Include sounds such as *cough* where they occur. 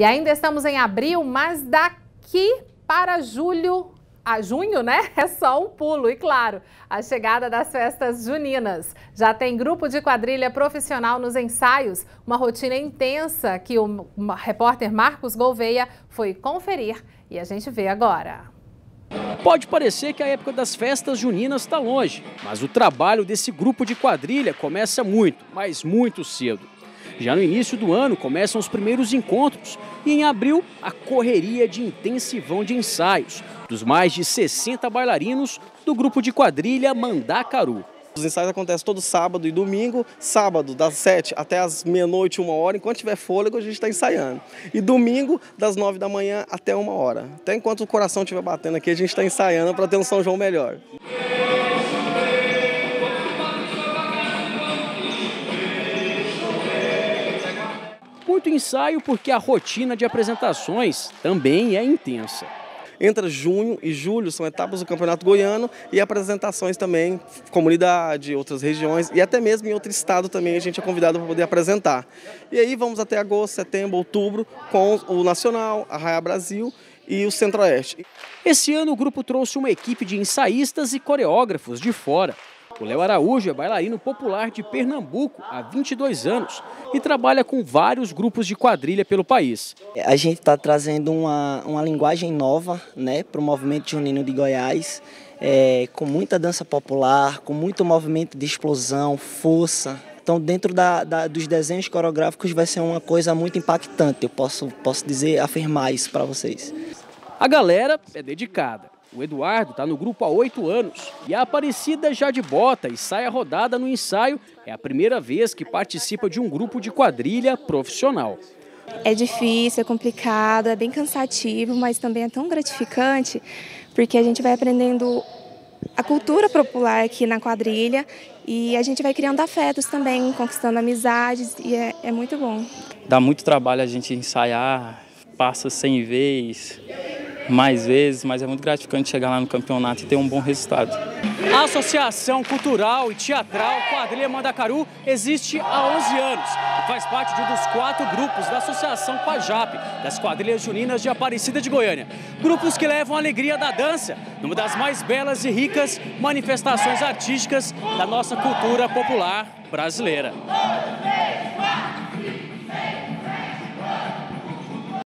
E ainda estamos em abril, mas daqui para julho a junho, né? *laughs* É só um pulo. E claro, a chegada das festas juninas. Já tem grupo de quadrilha profissional nos ensaios, uma rotina intensa que o repórter Marcos Gouveia foi conferir e a gente vê agora. Pode parecer que a época das festas juninas está longe, mas o trabalho desse grupo de quadrilha começa muito, mas muito cedo. Já no início do ano começam os primeiros encontros e em abril a correria de intensivão de ensaios dos mais de 60 bailarinos do grupo de quadrilha Mandacaru. Os ensaios acontecem todo sábado e domingo. Sábado, das 7 até as meia-noite, uma hora. Enquanto tiver fôlego, a gente está ensaiando. E domingo, das 9 da manhã até uma hora. Até enquanto o coração estiver batendo aqui, a gente está ensaiando para ter um São João melhor. Muito ensaio porque a rotina de apresentações também é intensa. Entre junho e julho são etapas do Campeonato Goiano e apresentações também, comunidade, outras regiões e até mesmo em outro estado também a gente é convidado para poder apresentar. E aí vamos até agosto, setembro, outubro com o Nacional, a Raia Brasil e o Centro-Oeste. Esse ano o grupo trouxe uma equipe de ensaístas e coreógrafos de fora. O Léo Araújo é bailarino popular de Pernambuco há 22 anos e trabalha com vários grupos de quadrilha pelo país. A gente está trazendo uma, uma linguagem nova né, para o movimento junino de Goiás, é, com muita dança popular, com muito movimento de explosão, força, então, dentro da, da, dos desenhos coreográficos vai ser uma coisa muito impactante, eu posso, posso dizer, afirmar isso para vocês. A galera é dedicada. O Eduardo está no grupo há oito anos e a Aparecida já de bota e sai a rodada no ensaio. É a primeira vez que participa de um grupo de quadrilha profissional. É difícil, é complicado, é bem cansativo, mas também é tão gratificante porque a gente vai aprendendo a cultura popular aqui na quadrilha e a gente vai criando afetos também, conquistando amizades e é, é muito bom. Dá muito trabalho a gente ensaiar, passa sem vez, mais vezes, mas é muito gratificante chegar lá no campeonato e ter um bom resultado. A Associação Cultural e Teatral Quadrilha Mandacaru existe há 11 anos e faz parte de um dos quatro grupos da Associação Quajap, das quadrilhas juninas de Aparecida de Goiânia. Grupos que levam a alegria da dança numa das mais belas e ricas manifestações artísticas da nossa cultura popular brasileira.